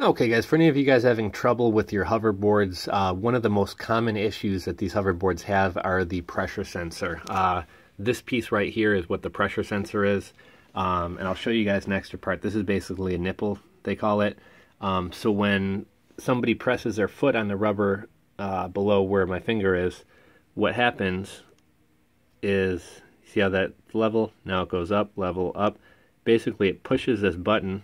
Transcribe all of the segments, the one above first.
Okay guys, for any of you guys having trouble with your hoverboards, uh, one of the most common issues that these hoverboards have are the pressure sensor. Uh, this piece right here is what the pressure sensor is, um, and I'll show you guys an extra part. This is basically a nipple, they call it. Um, so when somebody presses their foot on the rubber uh, below where my finger is, what happens is, see how that level, now it goes up, level, up. Basically it pushes this button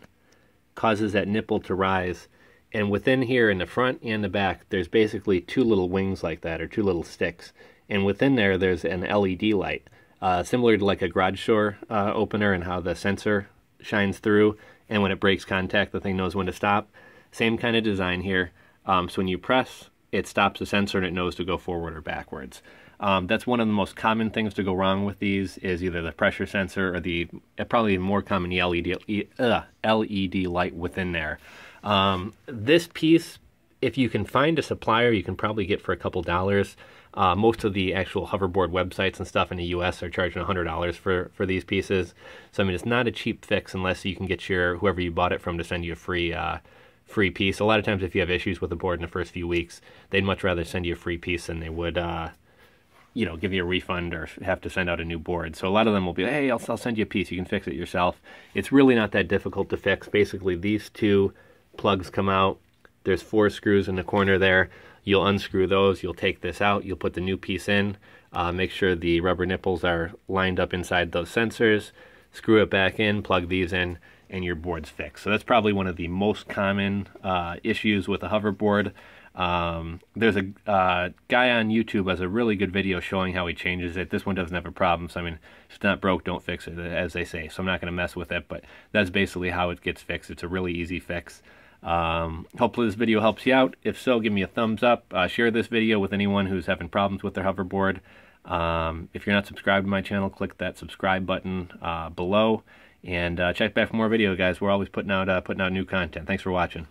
causes that nipple to rise. And within here in the front and the back, there's basically two little wings like that, or two little sticks. And within there, there's an LED light, uh, similar to like a garage door uh, opener and how the sensor shines through. And when it breaks contact, the thing knows when to stop. Same kind of design here. Um, so when you press, it stops the sensor and it knows to go forward or backwards. Um, that's one of the most common things to go wrong with these is either the pressure sensor or the uh, probably more common LED uh, LED light within there. Um, this piece, if you can find a supplier, you can probably get for a couple dollars. Uh, most of the actual hoverboard websites and stuff in the U.S. are charging $100 for, for these pieces. So, I mean, it's not a cheap fix unless you can get your whoever you bought it from to send you a free uh, free piece. A lot of times, if you have issues with the board in the first few weeks, they'd much rather send you a free piece than they would uh, you know, give you a refund or have to send out a new board. So a lot of them will be, hey, I'll, I'll send you a piece. You can fix it yourself. It's really not that difficult to fix. Basically, these two plugs come out. There's four screws in the corner there. You'll unscrew those. You'll take this out. You'll put the new piece in. Uh, make sure the rubber nipples are lined up inside those sensors. Screw it back in, plug these in, and your board's fixed. So that's probably one of the most common uh, issues with a hoverboard. Um, there's a uh, guy on YouTube has a really good video showing how he changes it. This one doesn't have a problem, so I mean, if it's not broke, don't fix it, as they say. So I'm not going to mess with it, but that's basically how it gets fixed. It's a really easy fix. Um, hopefully this video helps you out. If so, give me a thumbs up. Uh, share this video with anyone who's having problems with their hoverboard. Um, if you're not subscribed to my channel, click that subscribe button uh, below. And uh, check back for more video, guys. We're always putting out uh, putting out new content. Thanks for watching.